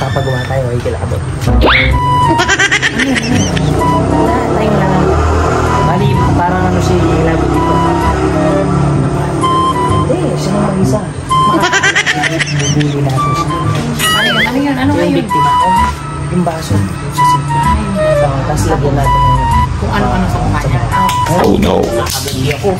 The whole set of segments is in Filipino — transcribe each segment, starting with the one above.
Papagawa tayo ay kilabot. Wala, tayo lang. Bali, parang ano si kilabot dito. Hindi, siya na mag-isa. Bubuli natin siya. Ano yun? Ano yun? Ano Yung biktima yung baso sa sink. So, tapos lagyan natin ng Kung ano-ano sa. Ah, Oh no! Nakabili ako.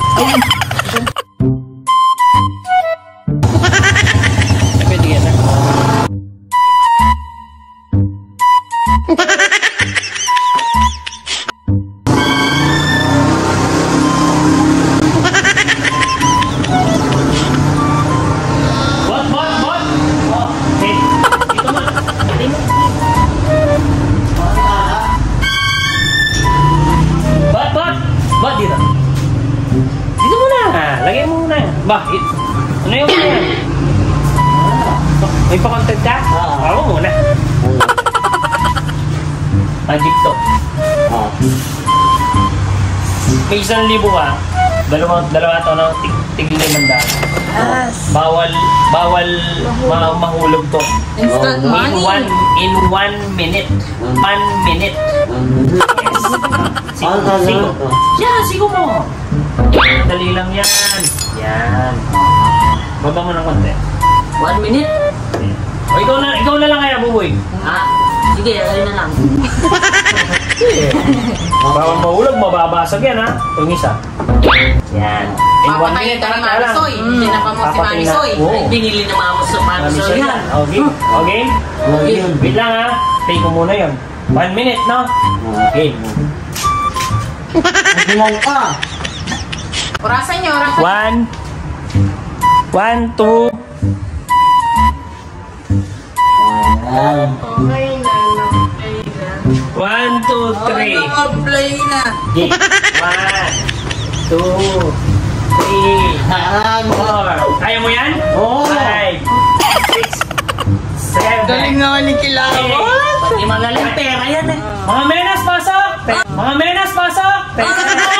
Mo muna. Ba, it- ano yung muna yan? Ah, may pa-content ka? Ako muna. Magic to. May isang libo ka. Dalawa, dalawa to ng tig, tigil limang daan. Bawal, bawal ma mahulog to. Instant In money. one, in one minute. One minute. Yes. Sigo, sigo. Yeah, sigo mo. Dali lang yan. Yan. Baba mo ng konti. One minute? O ikaw na, ikaw na lang kaya, buboy. Ah, sige, ayun na lang. Bawal mahulog, mababasag yan ha. Itong isa. Yan. In one Papatayin minute, ka ng lang. Manisoy. Sinapa mo si Papatayin na. Manisoy. Oo. Binili na mama sa Mami Manisoy Soy yan. Okay? Okay? Wait lang ha. Pay ko muna yun. One minute, no? Okay. Orasan niyo, orasan. One. One, two. Okay na, okay na. One, two, three. play na. Okay. One, two, three, four. Kaya mo yan? Oo. Five, six, seven. Galing naman ni eight. Pati magaling pera yan eh. Mga menas, pasok! Mga menas, pasok! Forty,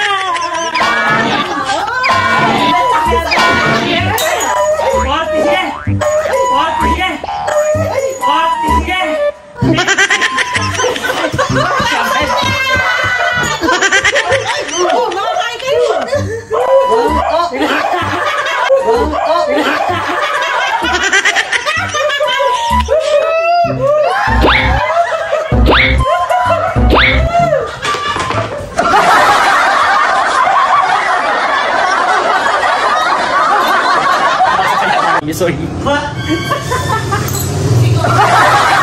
哈哈哈